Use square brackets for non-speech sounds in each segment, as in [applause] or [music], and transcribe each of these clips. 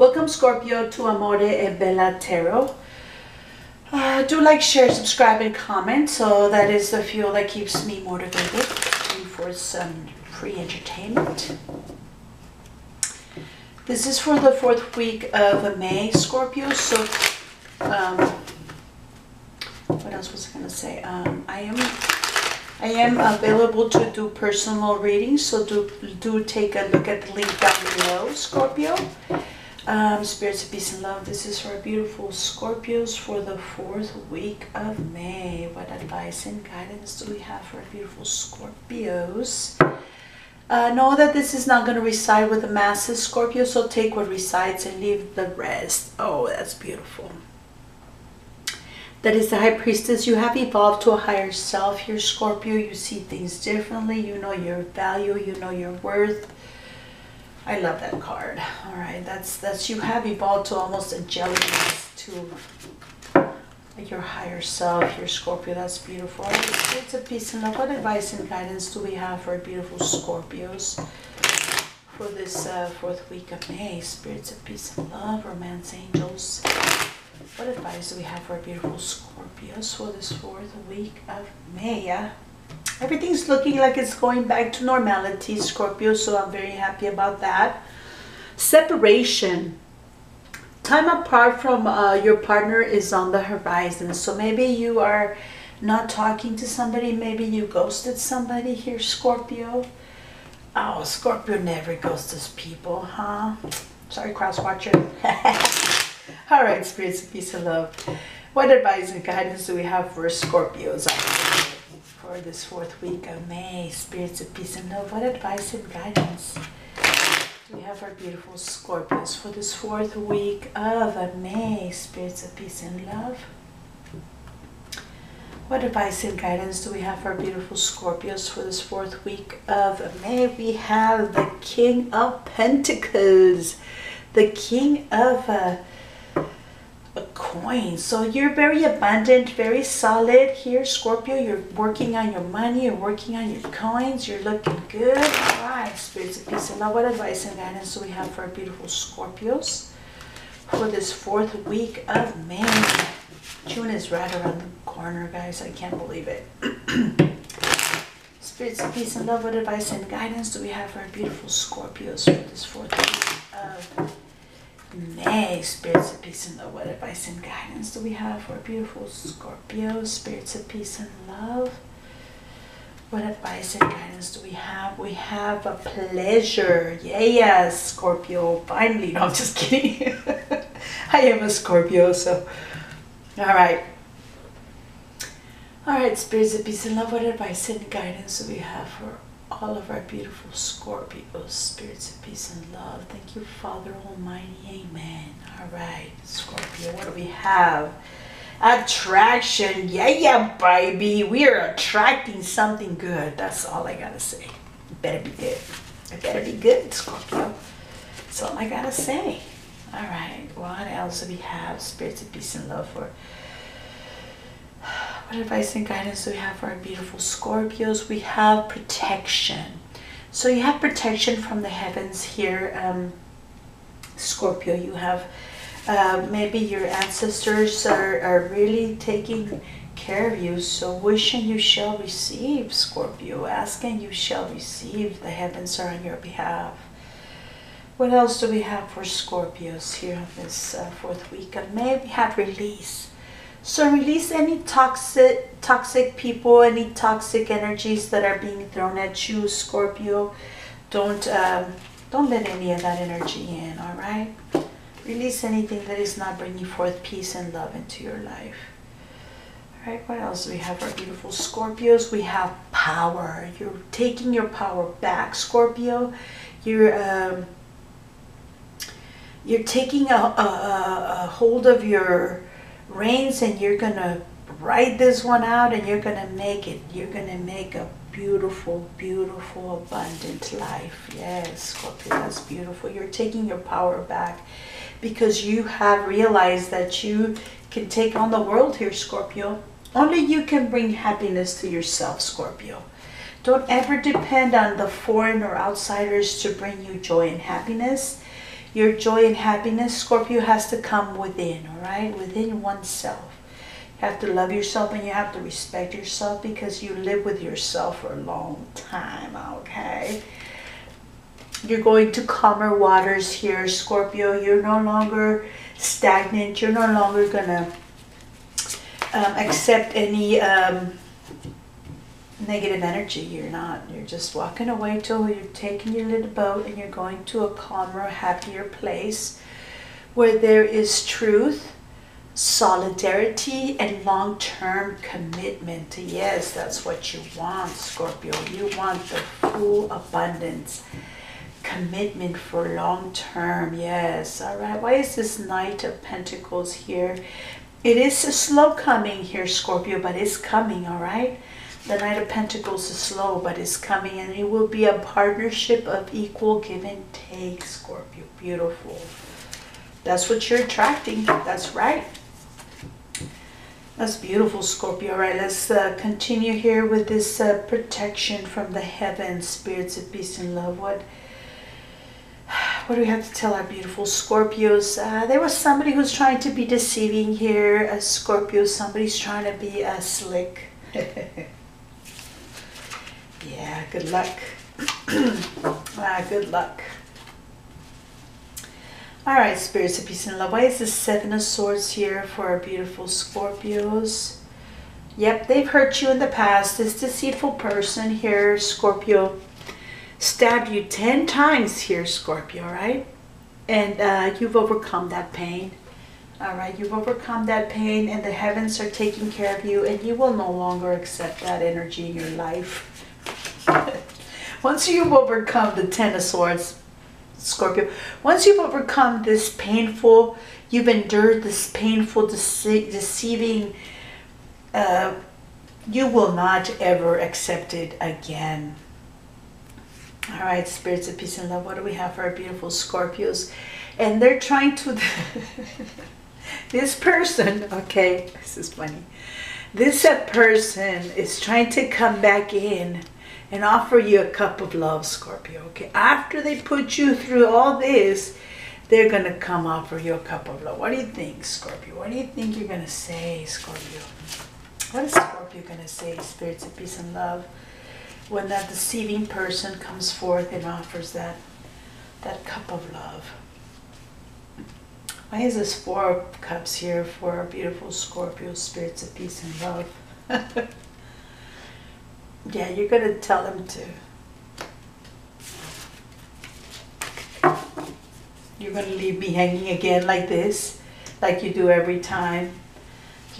Welcome Scorpio to Amore e Bella Tarot. Uh, do like, share, subscribe, and comment. So that is the fuel that keeps me motivated for some free entertainment. This is for the fourth week of May, Scorpio. So, um, what else was I going to say? Um, I am I am available to do personal readings, so do do take a look at the link down below, Scorpio. Um, spirits of peace and love. This is for beautiful Scorpios for the fourth week of May. What advice and guidance do we have for beautiful Scorpios? Uh, know that this is not going to reside with the masses, Scorpio, so take what resides and leave the rest. Oh, that's beautiful. That is the High Priestess. You have evolved to a higher self here, Scorpio. You see things differently. You know your value. You know your worth. I love that card. All right, that's that's you have evolved to almost angelic to your higher self, your Scorpio. That's beautiful. It's a peace and love. What advice and guidance do we have for beautiful Scorpios for this uh, fourth week of May? Spirits of peace and love, romance angels. What advice do we have for beautiful Scorpios for this fourth week of May? Yeah? Everything's looking like it's going back to normality, Scorpio, so I'm very happy about that. Separation time apart from uh, your partner is on the horizon. So maybe you are not talking to somebody. Maybe you ghosted somebody here, Scorpio. Oh, Scorpio never ghosts people, huh? Sorry, cross watcher. [laughs] All right, spirits of peace and love. What advice and guidance do we have for Scorpios for this fourth week of May? Spirits of peace and love. What advice and guidance? Do we have our beautiful Scorpios for this fourth week of May, spirits of peace and love. What advice and guidance do we have for beautiful Scorpios for this fourth week of May? We have the King of Pentacles, the King of uh, coin. So you're very abundant, very solid here, Scorpio. You're working on your money, you're working on your coins, you're looking good. All right, spirits of peace and love. What advice and guidance do we have for our beautiful Scorpios for this fourth week of May? June is right around the corner, guys. I can't believe it. [clears throat] spirits of peace and love. What advice and guidance do we have for our beautiful Scorpios for this fourth week of May, spirits of peace and love. What advice and guidance do we have for beautiful Scorpio? Spirits of peace and love. What advice and guidance do we have? We have a pleasure. Yeah, yes, Scorpio. Finally, no, I'm just kidding. [laughs] I am a Scorpio, so. All right. All right, spirits of peace and love. What advice and guidance do we have for all of our beautiful Scorpios, spirits of peace and love. Thank you, Father Almighty. Amen. All right, Scorpio, what do we have? Attraction. Yeah, yeah, baby. We are attracting something good. That's all I gotta say. It better be good. It better be good, Scorpio. That's all I gotta say. All right, what else do we have? Spirits of peace and love for what advice and guidance do we have for our beautiful Scorpios? We have protection. So you have protection from the heavens here, um, Scorpio. You have uh, maybe your ancestors are, are really taking care of you. So wishing you shall receive, Scorpio. Asking you shall receive. The heavens are on your behalf. What else do we have for Scorpios here on this uh, fourth week of May? We have release. So release any toxic toxic people, any toxic energies that are being thrown at you, Scorpio. Don't um, don't let any of that energy in, all right? Release anything that is not bringing forth peace and love into your life. All right, what else do we have our beautiful Scorpios? We have power. You're taking your power back, Scorpio. You're um, you're taking a, a, a hold of your reins and you're going to write this one out and you're going to make it. You're going to make a beautiful, beautiful, abundant life. Yes, Scorpio, that's beautiful. You're taking your power back because you have realized that you can take on the world here, Scorpio. Only you can bring happiness to yourself, Scorpio. Don't ever depend on the foreign or outsiders to bring you joy and happiness. Your joy and happiness, Scorpio, has to come within, all right? Within oneself. You have to love yourself and you have to respect yourself because you live with yourself for a long time, okay? You're going to calmer waters here, Scorpio. You're no longer stagnant. You're no longer going to um, accept any um, negative energy. You're not. You're just walking away till you're taking your little boat and you're going to a calmer, happier place where there is truth, solidarity, and long-term commitment. Yes, that's what you want, Scorpio. You want the full abundance. Commitment for long term, yes. All right. Why is this Knight of Pentacles here? It is slow coming here, Scorpio, but it's coming, all right? The Knight of Pentacles is slow, but it's coming, and it will be a partnership of equal give and take, Scorpio. Beautiful. That's what you're attracting. That's right. That's beautiful, Scorpio. All right, let's uh, continue here with this uh, protection from the heavens, spirits of peace and love. What [sighs] what do we have to tell our beautiful Scorpios? Uh, there was somebody who's trying to be deceiving here. A Scorpio, somebody's trying to be uh, slick. [laughs] yeah, good luck. [clears throat] ah, good luck. All right, spirits of peace and love. Why is the Seven of Swords here for our beautiful Scorpios? Yep, they've hurt you in the past. This deceitful person here, Scorpio, stabbed you 10 times here, Scorpio, right? And uh, you've overcome that pain. All right, you've overcome that pain and the heavens are taking care of you and you will no longer accept that energy in your life. Once you've overcome the Ten of Swords, Scorpio, once you've overcome this painful, you've endured this painful, dece deceiving, uh, you will not ever accept it again. All right, spirits of peace and love. What do we have for our beautiful Scorpios? And they're trying to. [laughs] this person, okay, this is funny. This person is trying to come back in and offer you a cup of love, Scorpio. Okay, after they put you through all this, they're gonna come offer you a cup of love. What do you think, Scorpio? What do you think you're gonna say, Scorpio? What is Scorpio gonna say, spirits of peace and love? when that deceiving person comes forth and offers that that cup of love. Why is this four cups here for our beautiful Scorpio spirits of peace and love? [laughs] yeah, you're going to tell them to. You're going to leave me hanging again like this, like you do every time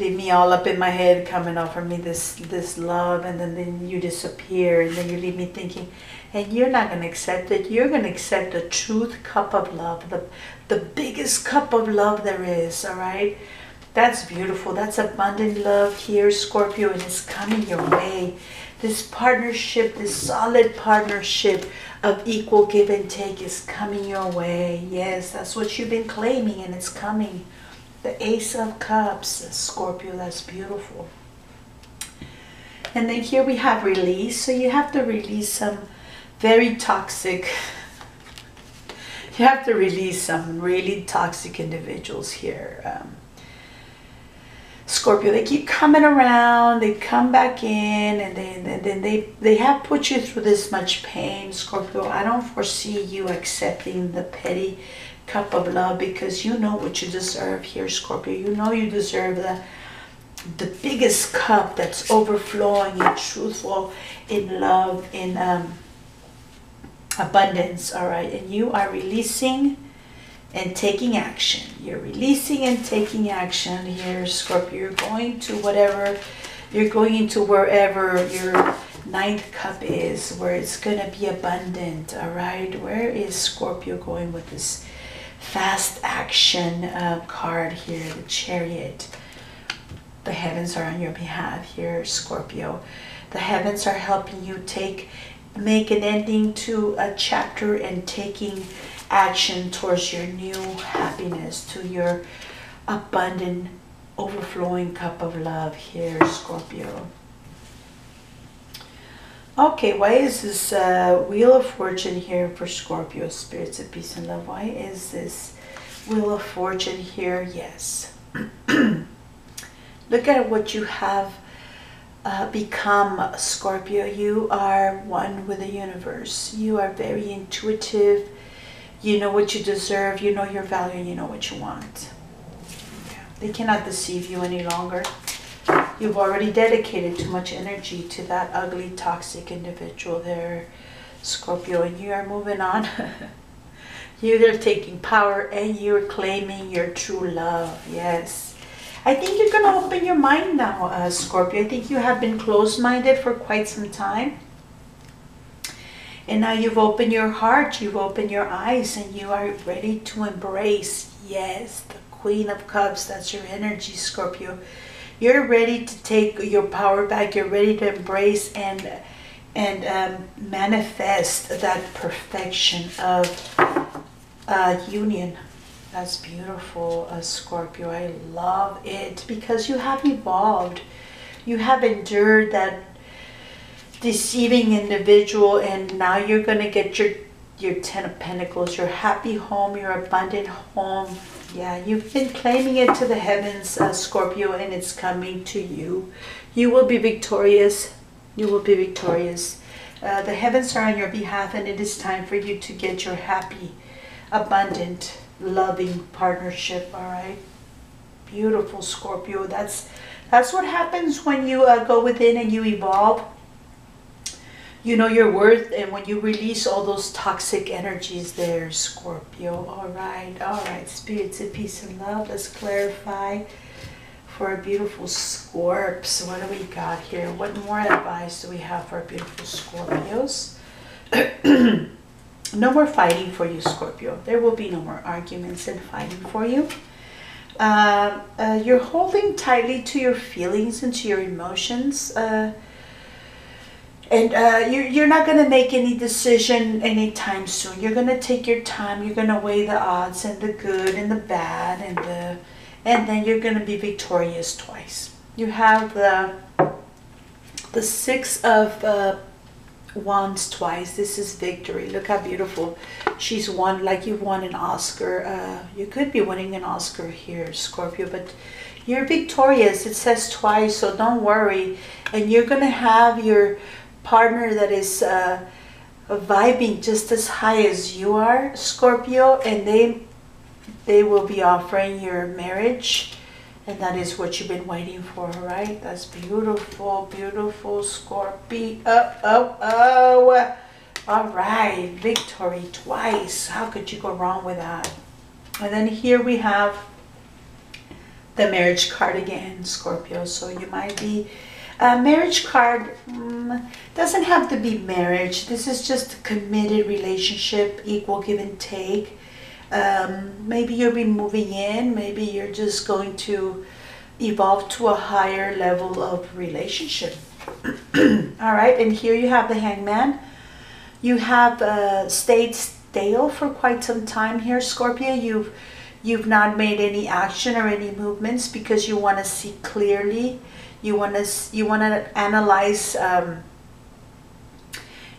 leave me all up in my head, coming off offer me this this love, and then, then you disappear, and then you leave me thinking, and you're not going to accept it. You're going to accept the truth cup of love, the the biggest cup of love there is. All right, that's beautiful. That's abundant love here, Scorpio, and it's coming your way. This partnership, this solid partnership of equal give and take is coming your way. Yes, that's what you've been claiming, and it's coming the Ace of Cups, Scorpio, that's beautiful. And then here we have release. So you have to release some very toxic, [laughs] you have to release some really toxic individuals here. Um, Scorpio, they keep coming around, they come back in, and then, and then they, they have put you through this much pain, Scorpio. I don't foresee you accepting the petty cup of love because you know what you deserve here, Scorpio. You know you deserve the the biggest cup that's overflowing in truthful, in love, in um, abundance, all right? And you are releasing and taking action. You're releasing and taking action here, Scorpio. You're going to whatever, you're going into wherever your ninth cup is, where it's going to be abundant, all right? Where is Scorpio going with this fast action uh, card here, the chariot. The heavens are on your behalf here, Scorpio. The heavens are helping you take, make an ending to a chapter and taking action towards your new happiness, to your abundant, overflowing cup of love here, Scorpio. Okay, why is this uh, Wheel of Fortune here for Scorpio, Spirits of Peace and Love? Why is this Wheel of Fortune here? Yes. [clears throat] Look at what you have uh, become, Scorpio. You are one with the universe. You are very intuitive. You know what you deserve. You know your value. And you know what you want. They cannot deceive you any longer. You've already dedicated too much energy to that ugly, toxic individual there, Scorpio, and you are moving on. [laughs] you're taking power and you're claiming your true love. Yes. I think you're going to open your mind now, uh, Scorpio. I think you have been closed-minded for quite some time. And now you've opened your heart, you've opened your eyes, and you are ready to embrace, yes, the Queen of Cups. That's your energy, Scorpio. You're ready to take your power back. You're ready to embrace and and um, manifest that perfection of uh, union. That's beautiful, uh, Scorpio. I love it because you have evolved. You have endured that deceiving individual and now you're going to get your your ten of pentacles your happy home your abundant home. Yeah you've been claiming it to the heavens uh, scorpio and it's coming to you. You will be victorious. You will be victorious. Uh, the heavens are on your behalf and it is time for you to get your happy abundant loving partnership all right? Beautiful scorpio. That's that's what happens when you uh, go within and you evolve you know your worth and when you release all those toxic energies there Scorpio all right all right spirits of peace and love let's clarify for our beautiful Scorps what do we got here? What more advice do we have for our beautiful Scorpios? [clears throat] No more fighting for you Scorpio. There will be no more arguments and fighting for you. Uh, uh, you're holding tightly to your feelings and to your emotions uh, and uh, you're, you're not going to make any decision anytime soon. You're going to take your time. You're going to weigh the odds and the good and the bad and the and then you're going to be victorious twice. You have the the six of uh, wands twice. This is victory. Look how beautiful. She's won like you've won an oscar. Uh, you could be winning an oscar here scorpio but you're victorious. It says twice so don't worry. And you're gonna have your partner that is uh, vibing just as high as you are, Scorpio, and they they will be offering your marriage, and that is what you've been waiting for, right? That's beautiful, beautiful, Scorpio. Oh, oh, oh. All right, victory twice. How could you go wrong with that? And then here we have the marriage card again, Scorpio. So you might be marriage card um, doesn't have to be marriage. This is just a committed relationship, equal give and take. Um, maybe you'll be moving in. Maybe you're just going to evolve to a higher level of relationship. [clears throat] All right, and here you have the hangman. You have uh, stayed stale for quite some time here, Scorpio. You've you've not made any action or any movements because you want to see clearly you want to you want to analyze um,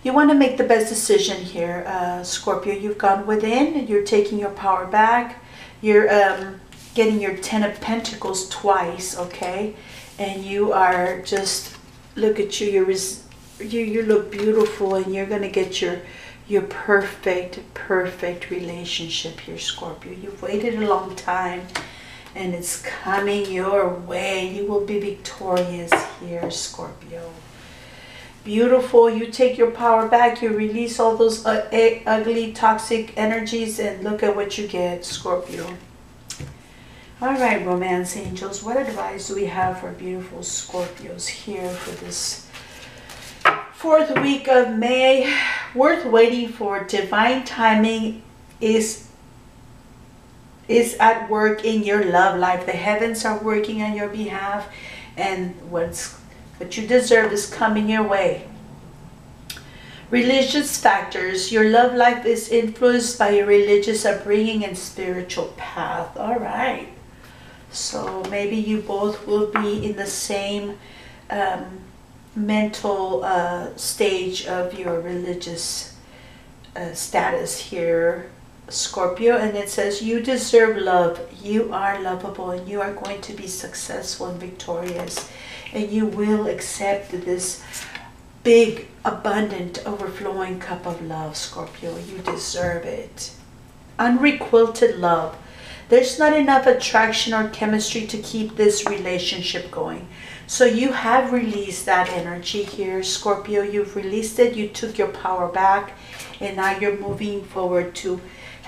you want to make the best decision here uh, Scorpio. You've gone within you're taking your power back. You're um, getting your ten of Pentacles twice okay? And you are just look at you you're you you look beautiful and you're gonna get your your perfect perfect relationship here Scorpio. You've waited a long time and it's coming your way. You will be victorious here, Scorpio. Beautiful. You take your power back. You release all those uh, ugly, toxic energies and look at what you get, Scorpio. All right, romance angels. What advice do we have for beautiful Scorpios here for this fourth week of May? Worth waiting for. Divine timing is is at work in your love life. The heavens are working on your behalf and what's what you deserve is coming your way. Religious factors. Your love life is influenced by your religious upbringing and spiritual path. All right. So maybe you both will be in the same um, mental uh, stage of your religious uh, status here, Scorpio, and it says you deserve love. You are lovable, and you are going to be successful and victorious, and you will accept this big, abundant, overflowing cup of love, Scorpio. You deserve it. Unrequited love. There's not enough attraction or chemistry to keep this relationship going. So you have released that energy here, Scorpio. You've released it. You took your power back. And now you're moving forward to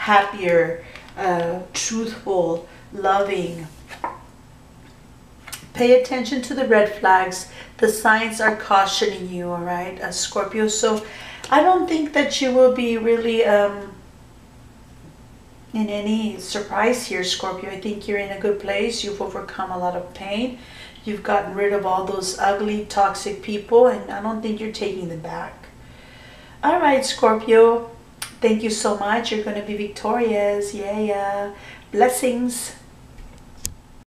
happier, uh, truthful, loving. Pay attention to the red flags. The signs are cautioning you, all right, uh, Scorpio. So I don't think that you will be really um, in any surprise here, Scorpio. I think you're in a good place. You've overcome a lot of pain. You've gotten rid of all those ugly, toxic people, and I don't think you're taking them back. All right, Scorpio. Thank you so much. You're going to be victorious. Yeah, yeah. Blessings.